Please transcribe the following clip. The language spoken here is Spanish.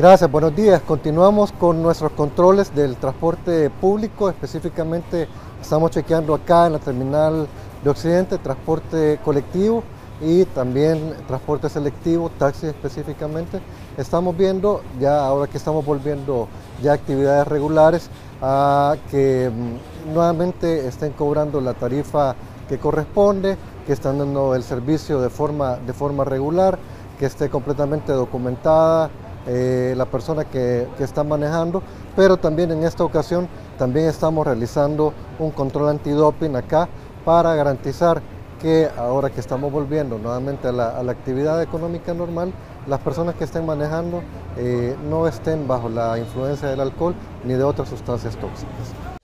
Gracias, buenos días. Continuamos con nuestros controles del transporte público, específicamente estamos chequeando acá en la terminal de Occidente transporte colectivo y también transporte selectivo, taxi específicamente. Estamos viendo, ya ahora que estamos volviendo ya actividades regulares, a que mm, nuevamente estén cobrando la tarifa que corresponde, que están dando el servicio de forma, de forma regular, que esté completamente documentada eh, la persona que, que, está manejando, pero también en esta ocasión también estamos realizando un control antidoping acá para garantizar que ahora que estamos volviendo nuevamente a la, a la actividad económica normal, las personas que estén manejando eh, no estén bajo la influencia del alcohol ni de otras sustancias tóxicas.